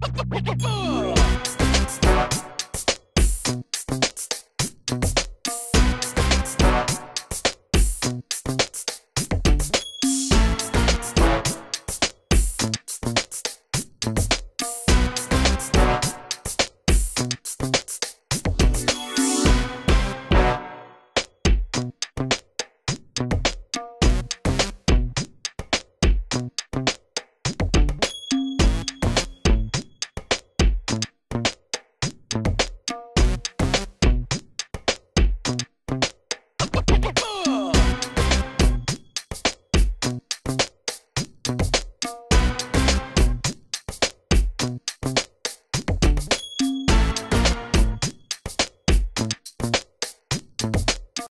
Ugh!